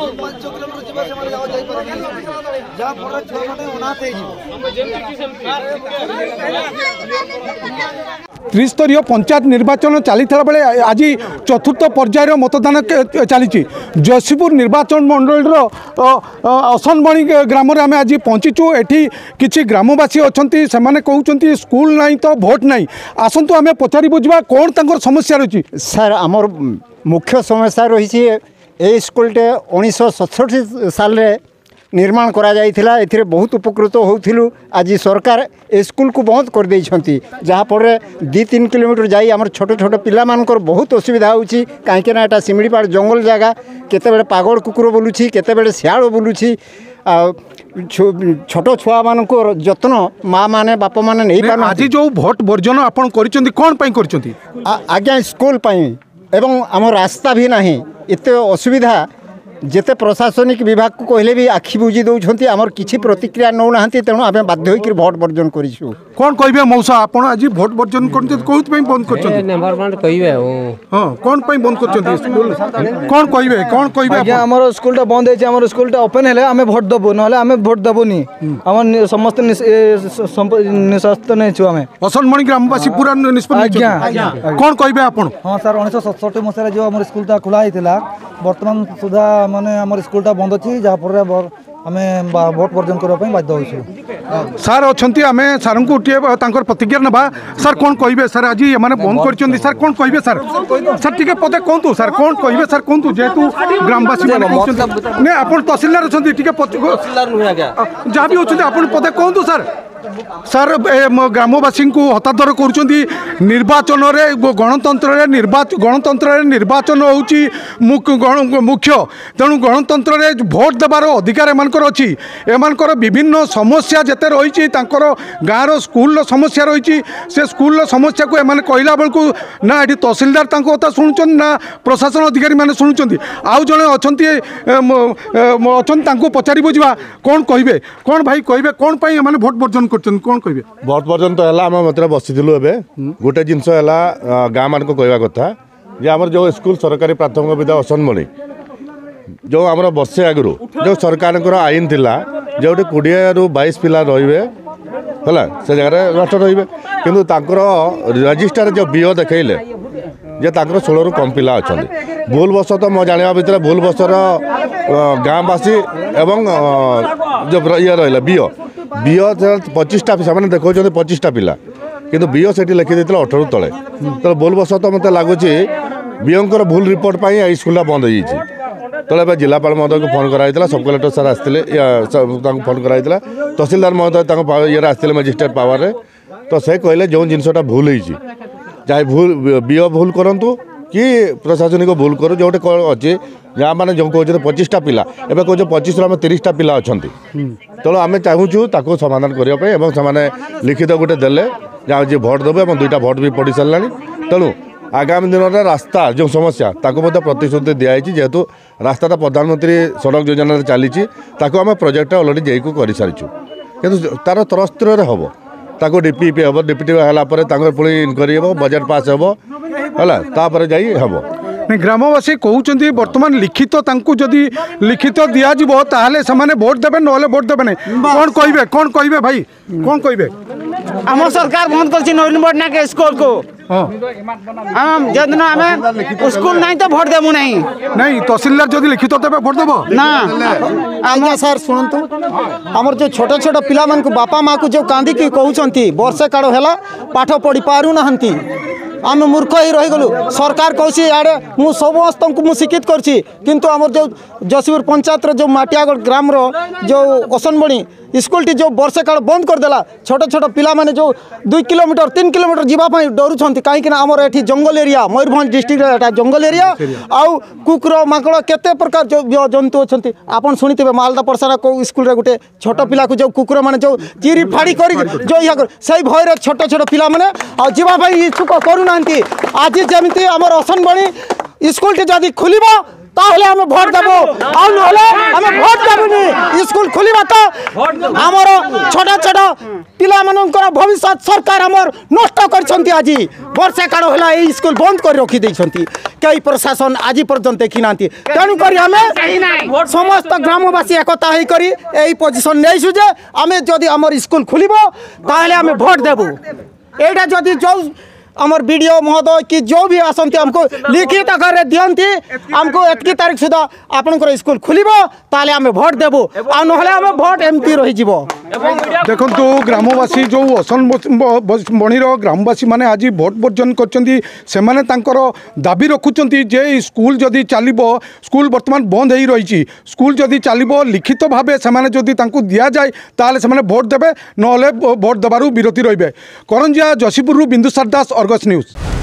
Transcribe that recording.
যাবো ପାଞ୍ଚ କିଲୋମିଟର ଯିବା ସେମାନେ ଆଉ ଯାଇପାରିବେନି ଯାହାଫଳରେ ଛୁଆମାନେ ଅନାଥ ହେଇଯିବ ত্রিস্তরীয় পঞ্চায়েত নির্বাচন চালা বেড়ে আজ চতুর্থ পর্যায়ের মতদান চালছে জয়সীপুর নির্বাচন মণ্ডলীর অসনবণী গ্রামে আমি আজ পঞ্চিছু এটি কিছু গ্রামবাসী অনেক সে কৌন স্কুল নাই তো ভোট নাই আসন্তু আমি পচারি বুঝবা কোণ তাঁর সমস্যা রয়েছে স্যার আমার মুখ্য সমস্যা রয়েছে এই স্কুলটে ଉଣେଇଶହ ସତଷଠି ସାଲରେ ନିର୍ମାଣ କରାଯାଇଥିଲା ଏଥିରେ ବହୁତ ଉପକୃତ ହେଉଥିଲୁ ଆଜି ସରକାର ଏ ସ୍କୁଲକୁ ବନ୍ଦ କରିଦେଇଛନ୍ତି ଯାହାଫଳରେ ଦୁଇ ତିନି କିଲୋମିଟର ଯାଇ ଆମର ଛୋଟ ଛୋଟ ପିଲାମାନଙ୍କର ବହୁତ ଅସୁବିଧା ହେଉଛି କାହିଁକିନା ଏଇଟା ଶିମିଳିପାଳ ଜଙ୍ଗଲ ଜାଗା କେତେବେଳେ ପାଗଳ କୁକୁର ବୁଲୁଛି କେତେବେଳେ ଶିଆଳ ବୁଲୁଛି ଆଉ ଛୋଟ ଛୁଆମାନଙ୍କ ଯତ୍ନ ମାଆମାନେ ବାପାମାନେ ନେଇପାରୁନାହାନ୍ତି ଆଜି ଯେଉଁ ଭୋଟ୍ ବର୍ଜନ ଆପଣ କରିଛନ୍ତି କ'ଣ ପାଇଁ କରିଛନ୍ତି ଆଜ୍ଞା ସ୍କୁଲ ପାଇଁ এবং ଆମ ରାସ୍ତା ବି ନାହିଁ ଏତେ ଅସୁବିଧା ଯେତେ ପ୍ରଶାସନିକ ବିଭାଗକୁ କହିଲେ ବି ଆଖି ବୁଜି ଦେଉଛନ୍ତି ଆମର କିଛି ପ୍ରତିକ୍ରିୟା ନେଉନାହାନ୍ତି ତେଣୁ ଆମେ ବାଧ୍ୟ ହୋଇକରି ଭୋଟ୍ ବର୍ଜନ କରିଛୁ କ'ଣ କହିବେ ମଉସା ଆପଣ ଆଜି ଭୋଟ୍ ବର୍ଜନ କରିଛନ୍ତି କେଉଁଥିପାଇଁ ବନ୍ଦ କରିଛନ୍ତି କହିବେ ହଁ କ'ଣ ପାଇଁ ବନ୍ଦ କରିଛନ୍ତି କ'ଣ କହିବେ କ'ଣ କହିବେ ଆଜ୍ଞା ଆମର ସ୍କୁଲଟା ବନ୍ଦ ହେଇଛି ଆମର ସ୍କୁଲଟା ଓପେନ୍ ହେଲେ ଆମେ ଭୋଟ୍ ଦେବୁ ନହେଲେ ଆମେ ଭୋଟ୍ ଦେବୁନି ଆମ ସମସ୍ତେ ନିଃଶ୍ୱାସ୍ତ ନେଇଛୁ ଆମେ ଅସନମଣି ଗ୍ରାମବାସୀ ପୁରା ନିଷ୍ପତ୍ତି ଆଜ୍ଞା କ'ଣ କହିବେ ଆପଣ ହଁ ସାର୍ ଉଣେଇଶହ ସତଷଠି ମସିହାରେ ଯେଉଁ ଆମର ସ୍କୁଲଟା ଖୋଲା ହେଇଥିଲା ବର୍ତ୍ତମାନ ସୁଦ୍ଧା মানে আমার স্কুলটা বন্ধ অছি যাফলে আমি ভোট বর্জন করা বাধ্য হয়েছি স্যার অনেক আমি স্যার টিকে তাঁর প্রতিক্রিয়া নেবা স্যার কোণ কে স্যার আজ এমানে বন্ধ করছেন স্যার কোণ কে স্যার স্যার টিকে পদে কুহতু স্যার কোণ কে স্যার কুহতু যেহেতু গ্রামবাসী মানে আপনার তহসিলদার অনেক টিকে যা বি অনেক আপনার পদে কুহতু স্যার ସାର୍ ଗ୍ରାମବାସୀଙ୍କୁ ହତାଦର କରୁଛନ୍ତି ନିର୍ବାଚନରେ ଗଣତନ୍ତ୍ରରେ ନିର୍ବାଚନ ଗଣତନ୍ତ୍ରରେ ନିର୍ବାଚନ ହେଉଛି ମୁଖ୍ୟ ତେଣୁ ଗଣତନ୍ତ୍ରରେ ଭୋଟ ଦେବାର ଅଧିକାର ଏମାନଙ୍କର ଅଛି ଏମାନଙ୍କର ବିଭିନ୍ନ ସମସ୍ୟା ଯେତେ ରହିଛି ତାଙ୍କର ଗାଁର ସ୍କୁଲର ସମସ୍ୟା ରହିଛି ସେ ସ୍କୁଲର ସମସ୍ୟାକୁ ଏମାନେ କହିଲା ବେଳକୁ ନା ଏଠି ତହସିଲଦାର ତାଙ୍କ କଥା ଶୁଣୁଛନ୍ତି ନା ପ୍ରଶାସନ ଅଧିକାରୀମାନେ ଶୁଣୁଛନ୍ତି ଆଉ ଜଣେ ଅଛନ୍ତି ଅଛନ୍ତି ତାଙ୍କୁ ପଚାରି ବୁଝିବା କ'ଣ କହିବେ କ'ଣ ଭାଇ କହିବେ କ'ଣ ପାଇଁ ଏମାନେ ଭୋଟ୍ ବର୍ଜନ କରୁଛନ୍ତି କ'ଣ କହିବେ ବର୍ତ୍ତ ପର୍ଯ୍ୟନ୍ତ ହେଲା ଆମେ ମଧ୍ୟରେ ବସିଥିଲୁ ଏବେ ଗୋଟେ ଜିନିଷ ହେଲା ଗାଁମାନଙ୍କୁ କହିବା କଥା ଯେ ଆମର ଯେଉଁ ସ୍କୁଲ ସରକାରୀ ପ୍ରାଥମିକ ବିଦ୍ୟା ଅସନମଣି ଯେଉଁ ଆମର ବର୍ଷେ ଆଗରୁ ଯେଉଁ ସରକାରଙ୍କର ଆଇନ ଥିଲା ଯେଉଁଠି କୋଡ଼ିଏରୁ ବାଇଶ ପିଲା ରହିବେ ହେଲା ସେ ଜାଗାରେ ନଷ୍ଟ ରହିବେ କିନ୍ତୁ ତାଙ୍କର ରେଜିଷ୍ଟାର ଯେଉଁ ବିଓ ଦେଖେଇଲେ ଯେ ତାଙ୍କର ଷୋହଳରୁ କମ୍ ପିଲା ଅଛନ୍ତି ଭୁଲବଶତଃ ମୋ ଜାଣିବା ଭିତରେ ଭୁଲବଶର ଗାଁବାସୀ ଏବଂ ଯେଉଁ ଇଏ ରହିଲା ବିଓ বিଅ ପଚିଶଟା ସେମାନେ ଦେଖାଉଛନ୍ତି ପଚିଶଟା ପିଲା କିନ୍ତୁ ବିଅ ସେଠି ଲେଖିଦେଇଥିଲା ଅଠର ତଳେ ତେଣୁ ଭୁଲବଶତଃ ମୋତେ ଲାଗୁଛି ବିଅଙ୍କର ଭୁଲ ରିପୋର୍ଟ ପାଇଁ ଏଇ ସ୍କୁଲଟା ବନ୍ଦ ହେଇଯାଇଛି ତେଣୁ ଏବେ ଜିଲ୍ଲାପାଳ ମହୋଦୟଙ୍କୁ ଫୋନ୍ କରାଯାଇଥିଲା ସବ୍ କଲେକ୍ଟର ସାର୍ ଆସିଥିଲେ ତାଙ୍କୁ ଫୋନ୍ କରାଯାଇଥିଲା ତହସିଲଦାର ମହୋଦୟ ତାଙ୍କ ଇଏରେ ଆସିଥିଲେ ମାଜିଷ୍ଟ୍ରେଟ୍ ପାୱାରରେ ତ ସେ କହିଲେ ଯେଉଁ ଜିନିଷଟା ଭୁଲ ହେଇଛି ଯାହା ଭୁଲ ବିଅ ଭୁଲ କରନ୍ତୁ କି ପ୍ରଶାସନିକ ଭୁଲ କରୁ ଯେଉଁଠି କ'ଣ ଅଛି ଯାହାମାନେ ଯେଉଁ କହୁଛନ୍ତି ପଚିଶଟା ପିଲା ଏବେ କହୁଛୁ ପଚିଶରୁ ଆମେ ତିରିଶଟା ପିଲା ଅଛନ୍ତି ତେଣୁ ଆମେ ଚାହୁଁଛୁ ତାକୁ ସମାଧାନ କରିବା ପାଇଁ ଏବଂ ସେମାନେ ଲିଖିତ ଗୋଟେ ଦେଲେ ଯାହା ଯିଏ ଭୋଟ୍ ଦେବେ ଏବଂ ଦୁଇଟା ଭୋଟ୍ ବି ପଡ଼ିସାରିଲାଣି ତେଣୁ ଆଗାମୀ ଦିନରେ ରାସ୍ତା ଯେଉଁ ସମସ୍ୟା ତାକୁ ମଧ୍ୟ ପ୍ରତିଶ୍ରୁତି ଦିଆଯାଇଛି ଯେହେତୁ ରାସ୍ତାଟା ପ୍ରଧାନମନ୍ତ୍ରୀ ସଡ଼କ ଯୋଜନାରେ ଚାଲିଛି ତାକୁ ଆମେ ପ୍ରୋଜେକ୍ଟ ଅଲରେଡ଼ି ଯାଇକୁ କରିସାରିଛୁ କିନ୍ତୁ ତା'ର ତରସ୍ତରରେ ହେବ ତାକୁ ଡିପିପି ହେବ ଡିପିଟି ହେଲା ପରେ ତାଙ୍କର ପୁଣି ଇନକ୍ୱାରି ହେବ ବଜେଟ୍ ପାସ୍ ହେବ हम ग्रामवासी कौन बर्तमान लिखित जदि लिखित तो दिजिव ताने भोट देवे नोट देवे कौन कह कौन कह भाई कौन कहे आम सरकार बंद कर नवीन पट्टनायक स्कूल को स्कूल नहीं तो भोट देमु ना नहीं तहसीलदार जो लिखित देवे भोट देव ना आज्ञा सर शुणु आम जो छोट छोट पा बापा माँ को जो कांदी कहते वर्षे काड़ है पाठ पढ़ी पार ना আমি মূর্খ হয়ে রহিগলু সরকার কৌছি ইয়াড়ে মু সমস্ত শিক্ষিত করছি কিন্তু আমার যে যশপুর পঞ্চায়েতর যে মাটিয়াগড় গ্রামর যে অসনবণী ସ୍କୁଲଟି ଯେଉଁ ବର୍ଷେ କାଳ ବନ୍ଦ କରିଦେଲା ଛୋଟ ଛୋଟ ପିଲାମାନେ ଯେଉଁ ଦୁଇ କିଲୋମିଟର ତିନି କିଲୋମିଟର ଯିବା ପାଇଁ ଡରୁଛନ୍ତି କାହିଁକିନା ଆମର ଏଠି ଜଙ୍ଗଲ ଏରିଆ ମୟୂରଭଞ୍ଜ ଡିଷ୍ଟ୍ରିକ୍ଟରେ ଏଇଟା ଜଙ୍ଗଲ ଏରିଆ ଆଉ କୁକୁର ମାଙ୍କଡ଼ କେତେ ପ୍ରକାର ଯେଉଁ ଜନ୍ତୁ ଅଛନ୍ତି ଆପଣ ଶୁଣିଥିବେ ମାଲଦା ପରସାରା କେଉଁ ସ୍କୁଲରେ ଗୋଟେ ଛୋଟ ପିଲାକୁ ଯେଉଁ କୁକୁରମାନେ ଯେଉଁ ଚିରି ଫାଡ଼ି କରି ଯେଉଁ ଇଏ ସେଇ ଭୟରେ ଛୋଟ ଛୋଟ ପିଲାମାନେ ଆଉ ଯିବା ପାଇଁ ଇଚ୍ଛୁକ କରୁନାହାନ୍ତି ଆଜି ଯେମିତି ଆମର ଅସନବଣୀ ସ୍କୁଲଟି ଯଦି ଖୋଲିବ তাহলে আমি ভোট দেবো অনলো আমি ভোট দেবোনি স্কুল খুলিবা তা আমরো ছোট ছোট পिला मनंकर ভবিষ্যৎ সরকার আমর নষ্ট করছந்தி আজি বর্ষে কাড়ো হল এই স্কুল বন্ধ করে রাখি দিছந்தி কাই প্রশাসন আজি পর্যন্ত দেখি নাতি তাই করি আমি সঠিক নাই সমস্ত গ্রামবাসী একতা হেই করি এই পজিশন নেহি সুজে আমি যদি আমর স্কুল খুলিবো তাহলে আমি ভোট দেবো এইটা যদি জৌ आमर विडियो महोदय कि जो भी आसती आमको लिखित आकार दिखती आमको एतक तारीख सुधा आपण स्कूल खोल आम भोट देवु आ ना भोट एमती रही ଦେଖନ୍ତୁ ଗ୍ରାମବାସୀ ଯେଉଁ ଅସନ ବଣିର ଗ୍ରାମବାସୀମାନେ ଆଜି ଭୋଟ୍ ବର୍ଜନ କରିଛନ୍ତି ସେମାନେ ତାଙ୍କର ଦାବି ରଖୁଛନ୍ତି ଯେ ଏଇ ସ୍କୁଲ ଯଦି ଚାଲିବ ସ୍କୁଲ ବର୍ତ୍ତମାନ ବନ୍ଦ ହୋଇ ରହିଛି ସ୍କୁଲ ଯଦି ଚାଲିବ ଲିଖିତ ଭାବେ ସେମାନେ ଯଦି ତାଙ୍କୁ ଦିଆଯାଏ ତାହେଲେ ସେମାନେ ଭୋଟ୍ ଦେବେ ନହେଲେ ଭୋଟ୍ ଦେବାରୁ ବିରତି ରହିବେ କରଞ୍ଜିଆ ଯଶୀପୁରରୁ ବିନ୍ଦୁ ସାର ଦାସ ଅର୍ଗସ୍ ନ୍ୟୁଜ୍